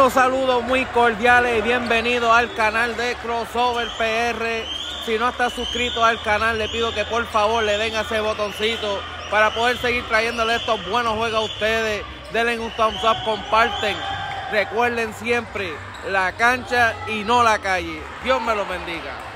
Unos saludos muy cordiales y bienvenidos al canal de Crossover PR. Si no está suscrito al canal, le pido que por favor le den a ese botoncito para poder seguir trayéndole estos buenos juegos a ustedes. Denle un thumbs up, comparten. Recuerden siempre la cancha y no la calle. Dios me lo bendiga.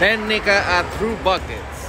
Technica at through buckets.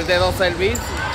Guarde dos servicios.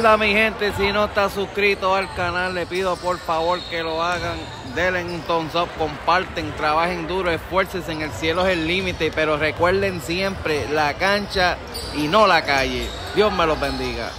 Recuerda mi gente, si no está suscrito al canal, le pido por favor que lo hagan. Denle un thumbs up, comparten, trabajen duro, esfuércense, en el cielo es el límite, pero recuerden siempre la cancha y no la calle. Dios me los bendiga.